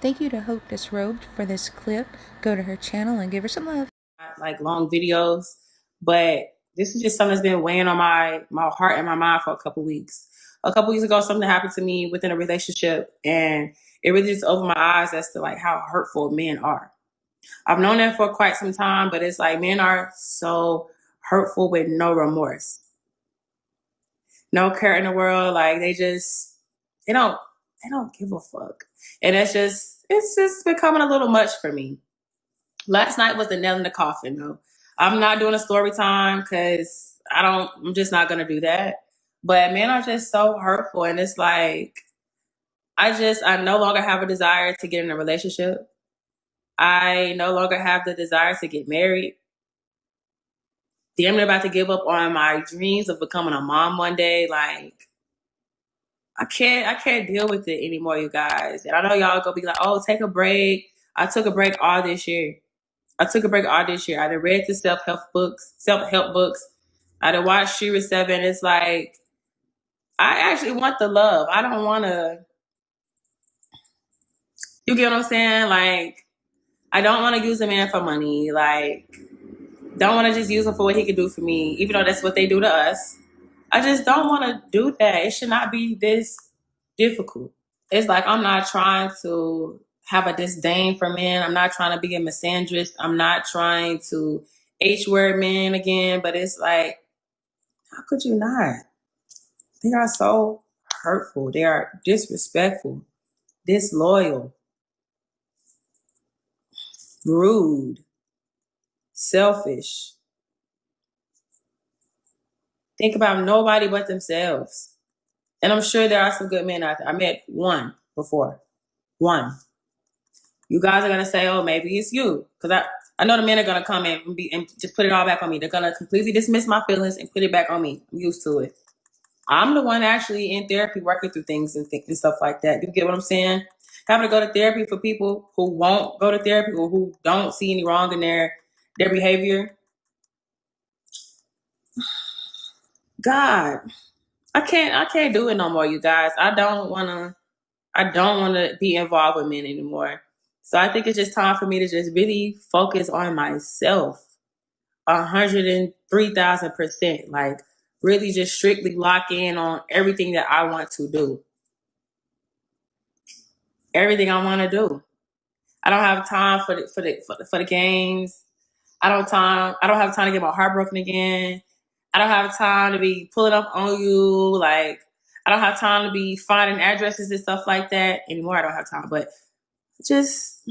Thank you to Hope Disrobed for this clip. Go to her channel and give her some love. Like long videos, but this is just something that's been weighing on my my heart and my mind for a couple weeks. A couple weeks ago, something happened to me within a relationship, and it really just opened my eyes as to like how hurtful men are. I've known that for quite some time, but it's like men are so hurtful with no remorse, no care in the world. Like they just they don't they don't give a fuck, and it's just it's just becoming a little much for me. Last night was the nail in the coffin, though. I'm not doing a story time because I don't. I'm just not gonna do that. But men are just so hurtful, and it's like I just I no longer have a desire to get in a relationship. I no longer have the desire to get married. Damn near about to give up on my dreams of becoming a mom one day. Like I can't I can't deal with it anymore, you guys. And I know y'all gonna be like, oh, take a break. I took a break all this year. I took a break all this year. I done read the self help books, self help books. I done watched Shera Seven. It's like I actually want the love. I don't want to. You get what I'm saying? Like I don't want to use a man for money. Like, don't want to just use him for what he can do for me, even though that's what they do to us. I just don't want to do that. It should not be this difficult. It's like I'm not trying to have a disdain for men. I'm not trying to be a misandrist. I'm not trying to H word men again, but it's like, how could you not? They are so hurtful. They are disrespectful, disloyal rude, selfish. Think about nobody but themselves. And I'm sure there are some good men out there. I met one before. One. You guys are gonna say, "Oh, maybe it's you," because I I know the men are gonna come in and be and just put it all back on me. They're gonna completely dismiss my feelings and put it back on me. I'm used to it. I'm the one actually in therapy working through things and, th- and stuff like that. You get what I'm saying? having to go to therapy for people who won't go to therapy or who don't see any wrong in their their behavior. God, I can't I can't do it no more, you guys. I don't wanna I don't wanna be involved with men anymore. So I think it's just time for me to just really focus on myself. A hundred and three thousand percent. Like really just strictly lock in on everything that I want to do everything I want to do. I don't have time for the for the for the, for the games. I don't time. I don't have time to get my heart broken again. I don't have time to be pulling up on you. Like I don't have time to be finding addresses and stuff like that anymore. I don't have time, but just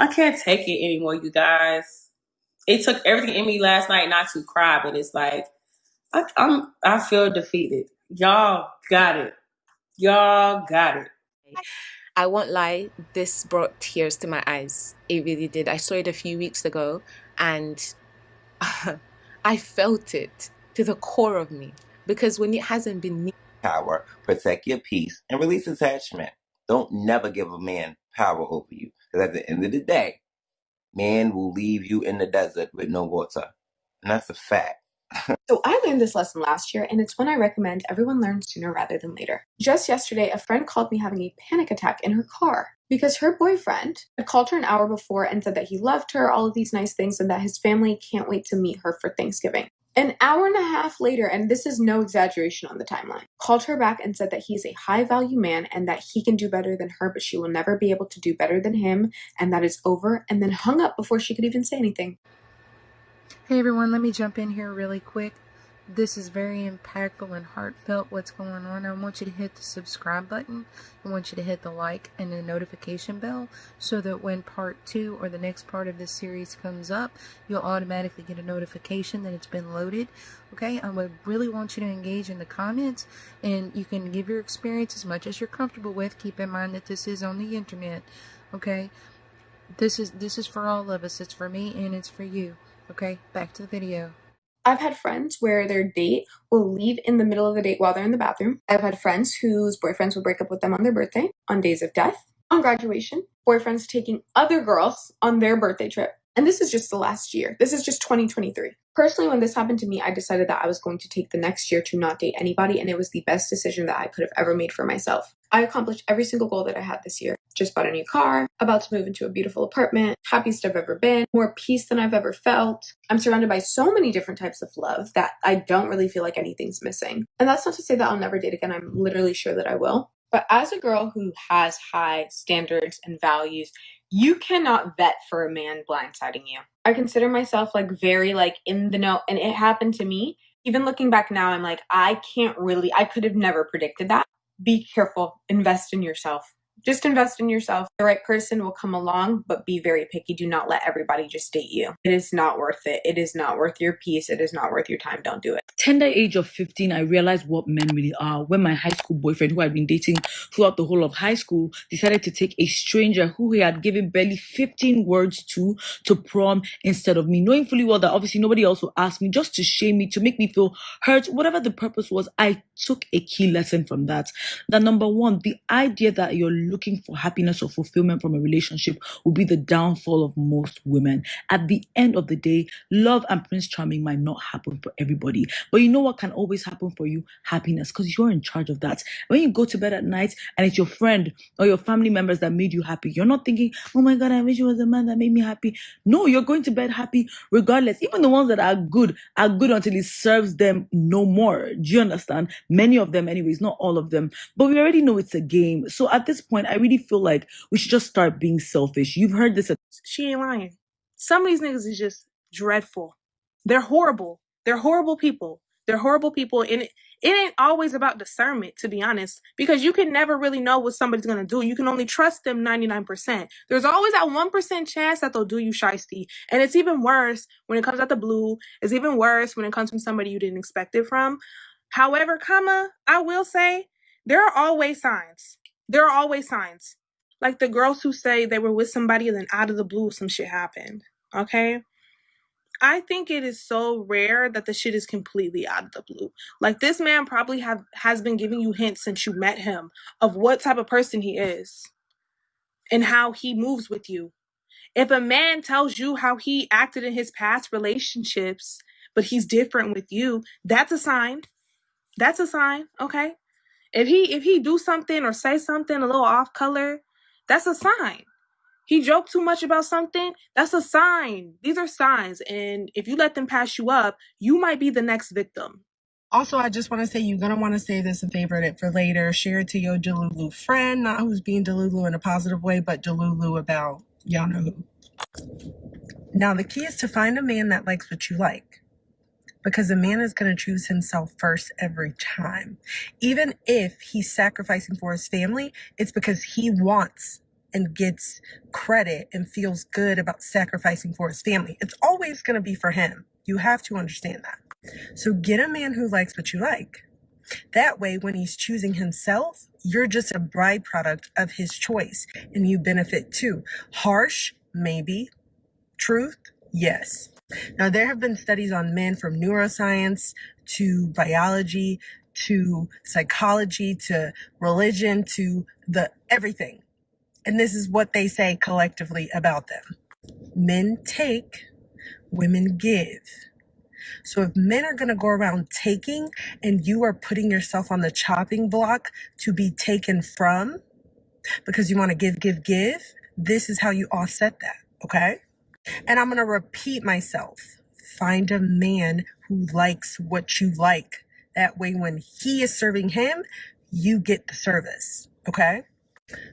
I can't take it anymore, you guys. It took everything in me last night not to cry, but it's like I, I'm I feel defeated. Y'all got it. Y'all got it. I won't lie, this brought tears to my eyes. It really did. I saw it a few weeks ago and I felt it to the core of me because when it hasn't been me. Power, protect your peace, and release attachment. Don't never give a man power over you because at the end of the day, man will leave you in the desert with no water. And that's a fact. So I learned this lesson last year, and it's one I recommend everyone learn sooner rather than later. Just yesterday, a friend called me having a panic attack in her car because her boyfriend had called her an hour before and said that he loved her, all of these nice things, and that his family can't wait to meet her for Thanksgiving. An hour and a half later, and this is no exaggeration on the timeline, called her back and said that he's a high value man and that he can do better than her, but she will never be able to do better than him, and that is over, and then hung up before she could even say anything. Hey everyone, let me jump in here really quick. This is very impactful and heartfelt what's going on. I want you to hit the subscribe button. I want you to hit the like and the notification bell so that when part two or the next part of this series comes up, you'll automatically get a notification that it's been loaded. Okay, I would really want you to engage in the comments and you can give your experience as much as you're comfortable with. Keep in mind that this is on the internet. Okay, this is this is for all of us. It's for me and it's for you. Okay, back to the video. I've had friends where their date will leave in the middle of the date while they're in the bathroom. I've had friends whose boyfriends will break up with them on their birthday, on days of death, on graduation, boyfriends taking other girls on their birthday trip. And this is just the last year. This is just 2023. Personally, when this happened to me, I decided that I was going to take the next year to not date anybody, and it was the best decision that I could have ever made for myself. I accomplished every single goal that I had this year. Just bought a new car, about to move into a beautiful apartment, happiest I've ever been, more peace than I've ever felt. I'm surrounded by so many different types of love that I don't really feel like anything's missing. And that's not to say that I'll never date again. I'm literally sure that I will. But as a girl who has high standards and values, you cannot vet for a man blindsiding you. I consider myself like very like in the know and it happened to me. Even looking back now, I'm like, I can't really, I could have never predicted that. Be careful, invest in yourself just invest in yourself. The right person will come along, but be very picky. Do not let everybody just date you. It is not worth it. It is not worth your peace. It is not worth your time. Don't do it. Tender age of 15, I realized what men really are when my high school boyfriend, who I'd been dating throughout the whole of high school, decided to take a stranger who he had given barely 15 words to to prom instead of me, knowing fully well that obviously nobody else will ask me just to shame me, to make me feel hurt, whatever the purpose was. I took a key lesson from that. That number one, the idea that you're looking for happiness or fulfillment from a relationship will be the downfall of most women. At the end of the day, love and Prince Charming might not happen for everybody. But you know what can always happen for you? Happiness, because you're in charge of that. When you go to bed at night and it's your friend or your family members that made you happy, you're not thinking, oh my God, I wish it was the man that made me happy. No, you're going to bed happy regardless. Even the ones that are good are good until it serves them no more. Do you understand? Many of them, anyways, not all of them. But we already know it's a game. So at this point, I really feel like we should just start being selfish. You've heard this. She ain't lying. Some of these niggas is just dreadful. They're horrible. They're horrible people. They're horrible people. And it, it ain't always about discernment, to be honest, because you can never really know what somebody's going to do. You can only trust them 99%. There's always that 1% chance that they'll do you shisty. And it's even worse when it comes out the blue. It's even worse when it comes from somebody you didn't expect it from. However, comma, I will say there are always signs. There are always signs. Like the girls who say they were with somebody and then out of the blue some shit happened. Okay? I think it is so rare that the shit is completely out of the blue. Like this man probably have has been giving you hints since you met him of what type of person he is and how he moves with you. If a man tells you how he acted in his past relationships, but he's different with you, that's a sign. That's a sign, okay? If he if he do something or say something a little off color, that's a sign. He joked too much about something, that's a sign. These are signs. And if you let them pass you up, you might be the next victim. Also, I just want to say you're going to want to save this and favorite it for later. Share it to your Delulu friend, not who's being Delulu in a positive way, but Delulu about y'all know who. Now, the key is to find a man that likes what you like because a man is going to choose himself first every time. Even if he's sacrificing for his family, it's because he wants and gets credit and feels good about sacrificing for his family. It's always going to be for him. You have to understand that. So get a man who likes what you like. That way, when he's choosing himself, you're just a byproduct of his choice and you benefit too. Harsh, maybe. Truth, yes. Now, there have been studies on men from neuroscience to biology to psychology to religion to the everything. And this is what they say collectively about them. Men take, women give. So if men are going to go around taking and you are putting yourself on the chopping block to be taken from because you want to give, give, give, this is how you offset that. Okay. And I'm going to repeat myself. Find a man who likes what you like. That way, when he is serving him, you get the service. Okay?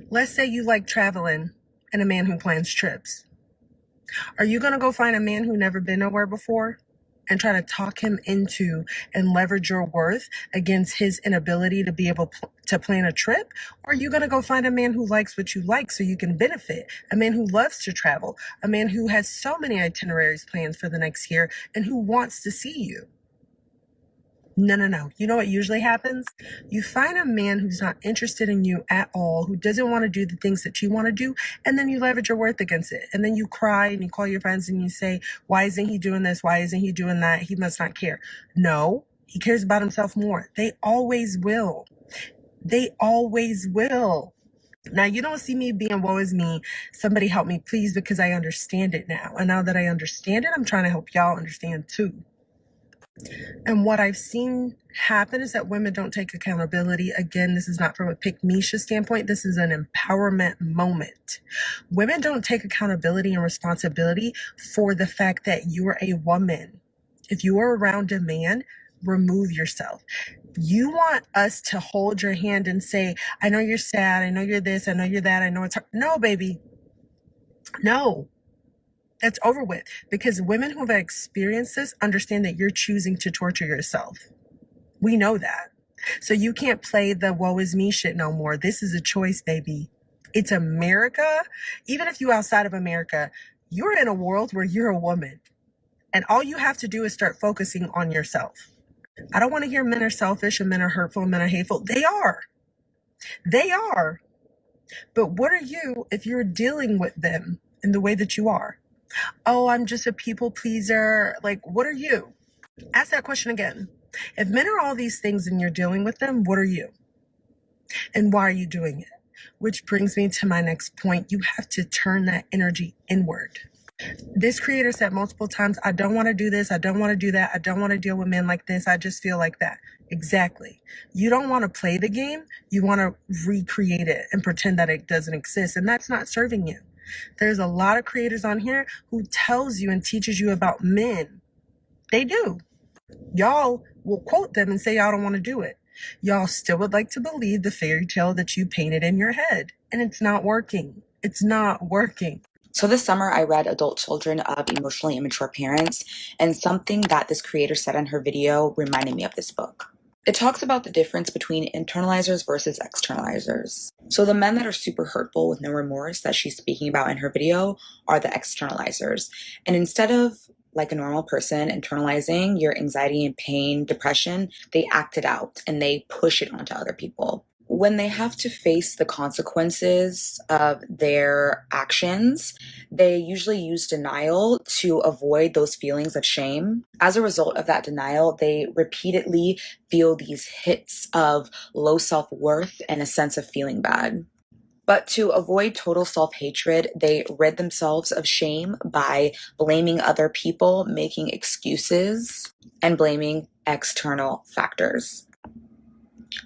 Let's say you like traveling and a man who plans trips. Are you going to go find a man who never been nowhere before? And try to talk him into and leverage your worth against his inability to be able pl- to plan a trip? Or are you going to go find a man who likes what you like so you can benefit? A man who loves to travel, a man who has so many itineraries planned for the next year and who wants to see you? No, no, no. You know what usually happens? You find a man who's not interested in you at all, who doesn't want to do the things that you want to do, and then you leverage your worth against it. And then you cry and you call your friends and you say, Why isn't he doing this? Why isn't he doing that? He must not care. No, he cares about himself more. They always will. They always will. Now, you don't see me being woe is me. Somebody help me, please, because I understand it now. And now that I understand it, I'm trying to help y'all understand too. And what I've seen happen is that women don't take accountability. Again, this is not from a pick Misha standpoint. This is an empowerment moment. Women don't take accountability and responsibility for the fact that you're a woman. If you are around a man, remove yourself. You want us to hold your hand and say, I know you're sad. I know you're this. I know you're that. I know it's hard. No, baby. No. That's over with because women who have experienced this understand that you're choosing to torture yourself. We know that. So you can't play the woe is me shit no more. This is a choice, baby. It's America. Even if you outside of America, you're in a world where you're a woman. And all you have to do is start focusing on yourself. I don't want to hear men are selfish and men are hurtful and men are hateful. They are. They are. But what are you if you're dealing with them in the way that you are? Oh, I'm just a people pleaser. Like, what are you? Ask that question again. If men are all these things and you're dealing with them, what are you? And why are you doing it? Which brings me to my next point. You have to turn that energy inward. This creator said multiple times, I don't want to do this. I don't want to do that. I don't want to deal with men like this. I just feel like that. Exactly. You don't want to play the game. You want to recreate it and pretend that it doesn't exist. And that's not serving you. There's a lot of creators on here who tells you and teaches you about men. They do. Y'all will quote them and say y'all don't want to do it. Y'all still would like to believe the fairy tale that you painted in your head. And it's not working. It's not working. So this summer, I read Adult Children of Emotionally Immature Parents, and something that this creator said in her video reminded me of this book. It talks about the difference between internalizers versus externalizers. So the men that are super hurtful with no remorse that she's speaking about in her video are the externalizers. And instead of like a normal person internalizing your anxiety and pain, depression, they act it out and they push it onto other people when they have to face the consequences of their actions, they usually use denial to avoid those feelings of shame. As a result of that denial, they repeatedly feel these hits of low self worth and a sense of feeling bad. But to avoid total self hatred, they rid themselves of shame by blaming other people, making excuses, and blaming external factors.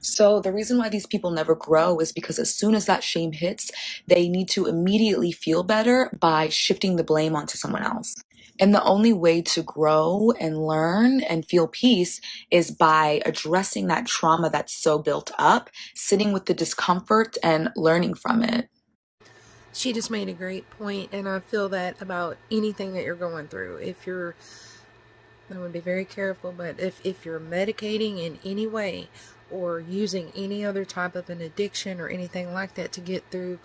So the reason why these people never grow is because as soon as that shame hits, they need to immediately feel better by shifting the blame onto someone else. And the only way to grow and learn and feel peace is by addressing that trauma that's so built up, sitting with the discomfort and learning from it. She just made a great point, and I feel that about anything that you're going through. If you're I would be very careful, but if, if you're medicating in any way or using any other type of an addiction or anything like that to get through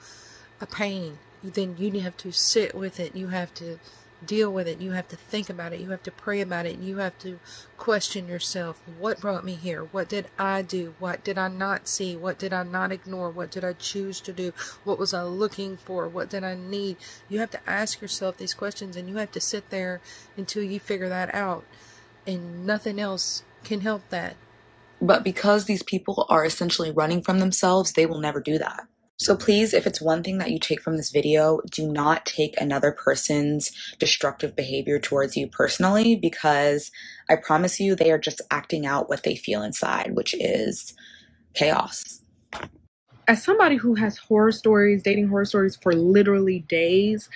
a pain, then you have to sit with it. You have to deal with it. You have to think about it. You have to pray about it. You have to question yourself. What brought me here? What did I do? What did I not see? What did I not ignore? What did I choose to do? What was I looking for? What did I need? You have to ask yourself these questions and you have to sit there until you figure that out. And nothing else can help that. But because these people are essentially running from themselves, they will never do that. So please, if it's one thing that you take from this video, do not take another person's destructive behavior towards you personally because I promise you they are just acting out what they feel inside, which is chaos. As somebody who has horror stories, dating horror stories for literally days,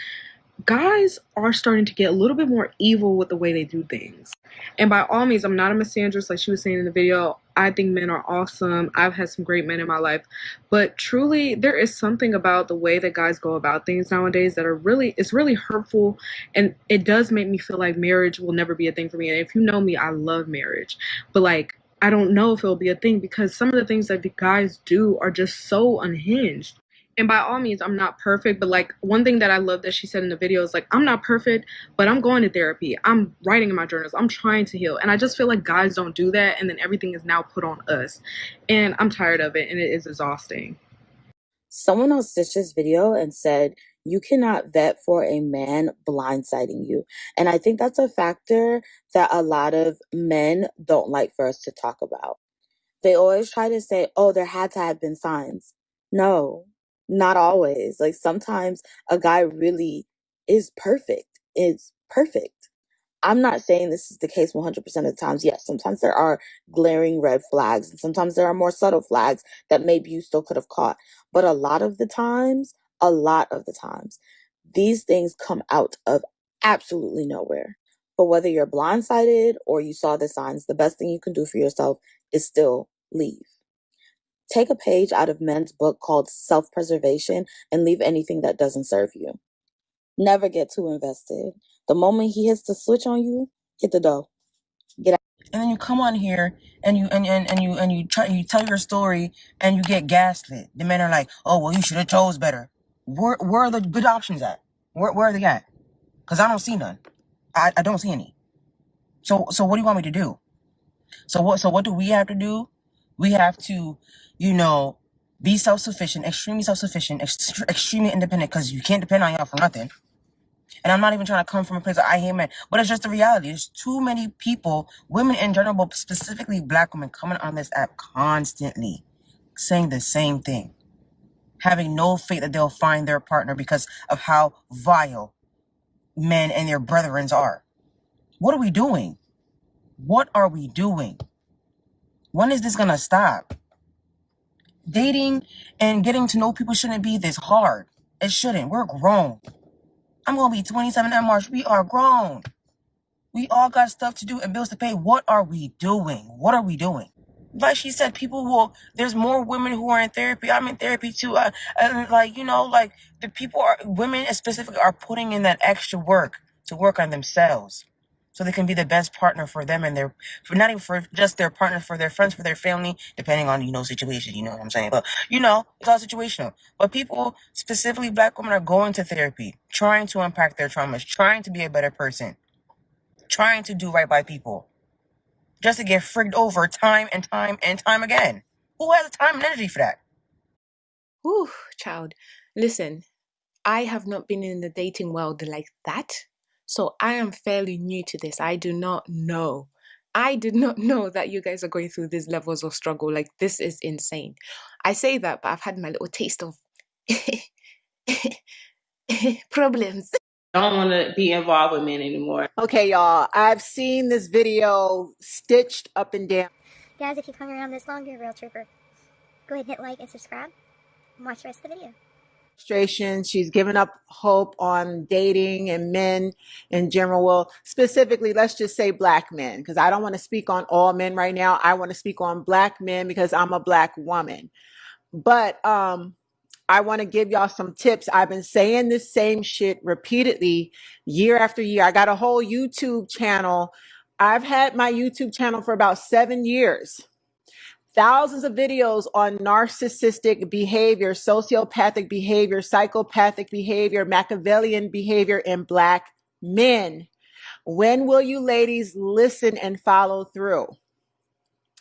guys are starting to get a little bit more evil with the way they do things. And by all means, I'm not a misandrist like she was saying in the video. I think men are awesome. I've had some great men in my life. But truly, there is something about the way that guys go about things nowadays that are really, it's really hurtful. And it does make me feel like marriage will never be a thing for me. And if you know me, I love marriage. But like, I don't know if it'll be a thing because some of the things that the guys do are just so unhinged and by all means i'm not perfect but like one thing that i love that she said in the video is like i'm not perfect but i'm going to therapy i'm writing in my journals i'm trying to heal and i just feel like guys don't do that and then everything is now put on us and i'm tired of it and it is exhausting someone else stitched this video and said you cannot vet for a man blindsiding you. And I think that's a factor that a lot of men don't like for us to talk about. They always try to say, oh, there had to have been signs. No, not always. Like sometimes a guy really is perfect. Is perfect. I'm not saying this is the case 100% of the times. Yes, sometimes there are glaring red flags, and sometimes there are more subtle flags that maybe you still could have caught. But a lot of the times, a lot of the times, these things come out of absolutely nowhere. But whether you're blindsided or you saw the signs, the best thing you can do for yourself is still leave. Take a page out of men's book called Self Preservation and leave anything that doesn't serve you. Never get too invested. The moment he hits the switch on you, hit the door. Get out. and then you come on here and you and, and, and you and you try you tell your story and you get gaslit. The men are like, "Oh well, you should have chose better." Where where are the good options at? Where where are they at? Because I don't see none. I, I don't see any. So so what do you want me to do? So what so what do we have to do? We have to, you know, be self sufficient, extremely self sufficient, ext- extremely independent. Because you can't depend on y'all for nothing. And I'm not even trying to come from a place of I hate men, but it's just the reality. There's too many people, women in general, but specifically black women, coming on this app constantly saying the same thing, having no faith that they'll find their partner because of how vile men and their brethrens are. What are we doing? What are we doing? When is this gonna stop? Dating and getting to know people shouldn't be this hard. It shouldn't. We're grown. I'm gonna be 27 in March. We are grown. We all got stuff to do and bills to pay. What are we doing? What are we doing? Like she said, people will. There's more women who are in therapy. I'm in therapy too. Uh, like you know, like the people are women specifically are putting in that extra work to work on themselves, so they can be the best partner for them and their for not even for just their partner, for their friends, for their family, depending on you know situation. You know what I'm saying? But you know, it's all situational. But people, specifically black women, are going to therapy, trying to unpack their traumas, trying to be a better person trying to do right by people just to get frigged over time and time and time again. Who has the time and energy for that? Whew, child. Listen, I have not been in the dating world like that. So I am fairly new to this. I do not know. I did not know that you guys are going through these levels of struggle. Like, this is insane. I say that, but I've had my little taste of problems. I don't want to be involved with men anymore. Okay, y'all. I've seen this video stitched up and down. Guys, if you've hung around this long, you're a real trooper. Go ahead and hit like and subscribe and watch the rest of the video. Frustration. She's given up hope on dating and men in general. Well, specifically, let's just say black men, because I don't want to speak on all men right now. I want to speak on black men because I'm a black woman. But um, I want to give y'all some tips. I've been saying this same shit repeatedly year after year. I got a whole YouTube channel. I've had my YouTube channel for about seven years. Thousands of videos on narcissistic behavior, sociopathic behavior, psychopathic behavior, Machiavellian behavior in black men. When will you ladies listen and follow through?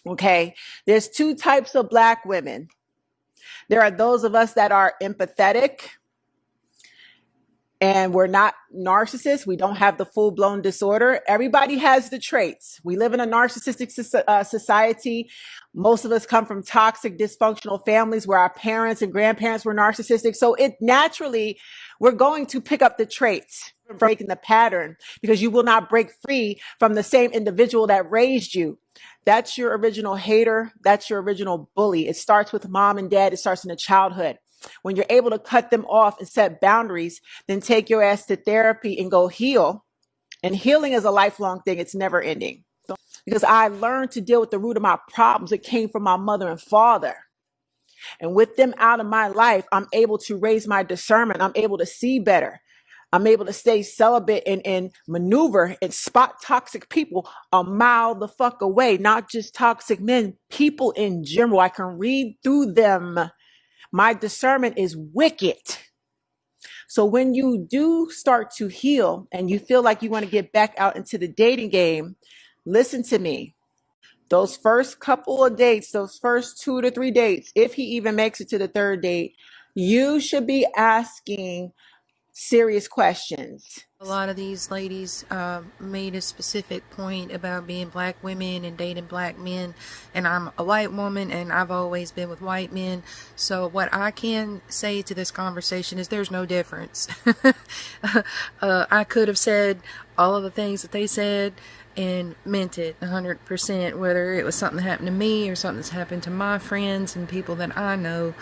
Okay. There's two types of black women. There are those of us that are empathetic and we're not narcissists. We don't have the full blown disorder. Everybody has the traits. We live in a narcissistic uh, society. Most of us come from toxic, dysfunctional families where our parents and grandparents were narcissistic. So it naturally, we're going to pick up the traits breaking the pattern because you will not break free from the same individual that raised you. That's your original hater. That's your original bully. It starts with mom and dad. It starts in the childhood. When you're able to cut them off and set boundaries, then take your ass to therapy and go heal. And healing is a lifelong thing. It's never ending. Because I learned to deal with the root of my problems. It came from my mother and father. And with them out of my life, I'm able to raise my discernment. I'm able to see better. I'm able to stay celibate and, and maneuver and spot toxic people a mile the fuck away, not just toxic men, people in general. I can read through them. My discernment is wicked. So when you do start to heal and you feel like you want to get back out into the dating game, listen to me. Those first couple of dates, those first two to three dates, if he even makes it to the third date, you should be asking serious questions. A lot of these ladies uh, made a specific point about being black women and dating black men, and I'm a white woman and I've always been with white men. So, what I can say to this conversation is there's no difference. uh, I could have said all of the things that they said and meant it 100%, whether it was something that happened to me or something that's happened to my friends and people that I know.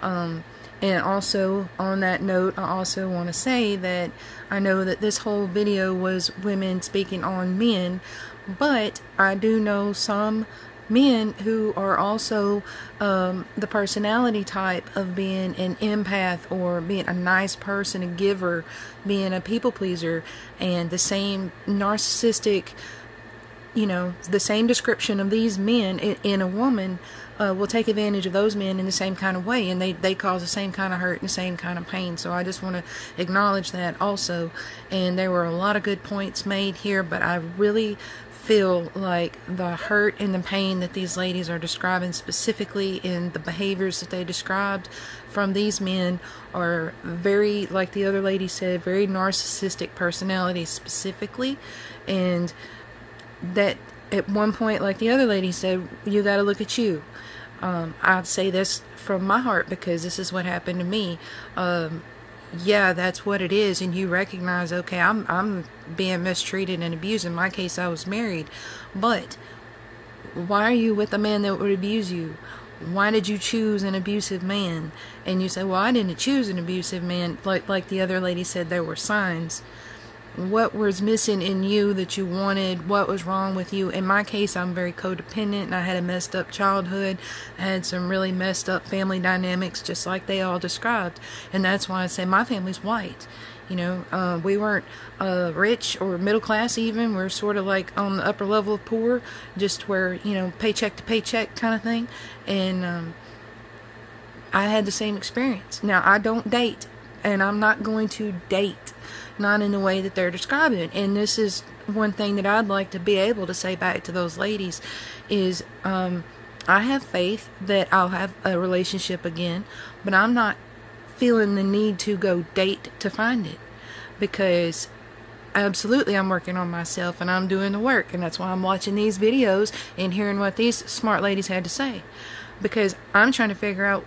Um, and also, on that note, I also want to say that I know that this whole video was women speaking on men, but I do know some men who are also um, the personality type of being an empath or being a nice person, a giver, being a people pleaser, and the same narcissistic, you know, the same description of these men in, in a woman uh, will take advantage of those men in the same kind of way, and they, they cause the same kind of hurt and the same kind of pain. So I just want to acknowledge that also. And there were a lot of good points made here, but I really feel like the hurt and the pain that these ladies are describing specifically in the behaviors that they described from these men are very like the other lady said very narcissistic personalities specifically and that at one point like the other lady said you got to look at you um, I'd say this from my heart because this is what happened to me. Um, yeah, that's what it is, and you recognize, okay, I'm I'm being mistreated and abused. In my case, I was married, but why are you with a man that would abuse you? Why did you choose an abusive man? And you say, well, I didn't choose an abusive man. Like like the other lady said, there were signs what was missing in you that you wanted, what was wrong with you. In my case, I'm very codependent and I had a messed up childhood. I had some really messed up family dynamics, just like they all described. And that's why I say my family's white. You know, uh, we weren't uh, rich or middle class even. We're sort of like on the upper level of poor, just where, you know, paycheck to paycheck kind of thing. And um, I had the same experience. Now, I don't date, and I'm not going to date not in the way that they're describing it. And this is one thing that I'd like to be able to say back to those ladies is um, I have faith that I'll have a relationship again, but I'm not feeling the need to go date to find it because absolutely I'm working on myself and I'm doing the work and that's why I'm watching these videos and hearing what these smart ladies had to say because I'm trying to figure out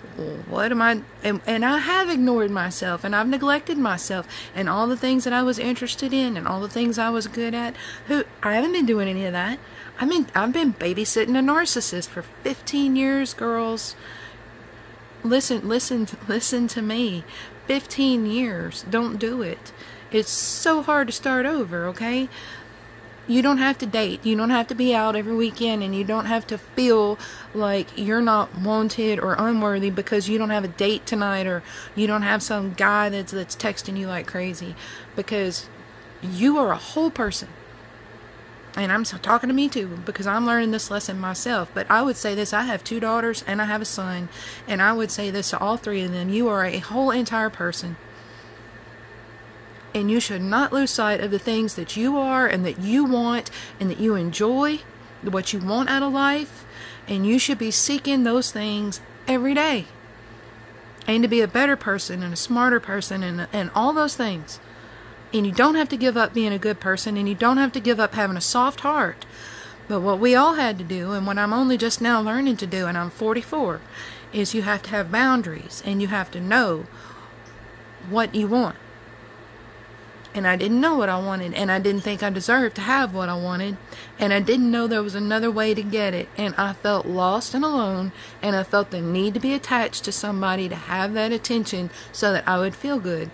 what am I and, and I have ignored myself and I've neglected myself and all the things that I was interested in and all the things I was good at. Who I haven't been doing any of that. I mean I've been babysitting a narcissist for 15 years girls. Listen listen listen to me. 15 years. Don't do it. It's so hard to start over okay you don't have to date. You don't have to be out every weekend and you don't have to feel like you're not wanted or unworthy because you don't have a date tonight or you don't have some guy that's that's texting you like crazy because you are a whole person. And I'm talking to me too because I'm learning this lesson myself. But I would say this I have two daughters and I have a son. And I would say this to all three of them you are a whole entire person and you should not lose sight of the things that you are and that you want and that you enjoy, what you want out of life, and you should be seeking those things every day. And to be a better person and a smarter person and, and all those things. And you don't have to give up being a good person and you don't have to give up having a soft heart. But what we all had to do, and what I'm only just now learning to do, and I'm 44, is you have to have boundaries and you have to know what you want and I didn't know what I wanted, and I didn't think I deserved to have what I wanted, and I didn't know there was another way to get it, and I felt lost and alone, and I felt the need to be attached to somebody to have that attention so that I would feel good.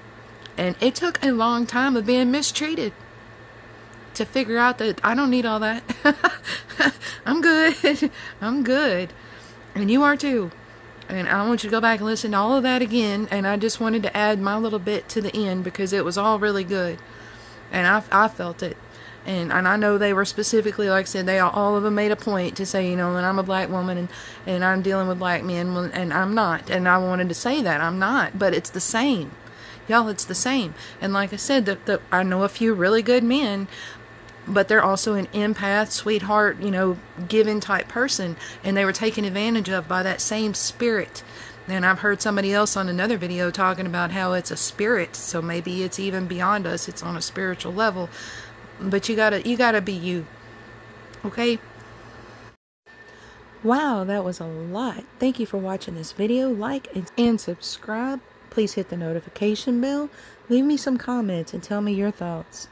And it took a long time of being mistreated to figure out that I don't need all that. I'm good. I'm good. And you are too. And I want you to go back and listen to all of that again. And I just wanted to add my little bit to the end because it was all really good. And I, I felt it. And, and I know they were specifically, like I said, they all, all of them made a point to say, you know, that I'm a black woman and, and I'm dealing with black men, and I'm not. And I wanted to say that I'm not, but it's the same. Y'all, it's the same. And like I said, the, the, I know a few really good men but they're also an empath, sweetheart, you know, giving type person, and they were taken advantage of by that same spirit. And I've heard somebody else on another video talking about how it's a spirit, so maybe it's even beyond us. It's on a spiritual level, but you gotta you gotta be you, okay? Wow, that was a lot. Thank you for watching this video. Like and subscribe. Please hit the notification bell. Leave me some comments and tell me your thoughts.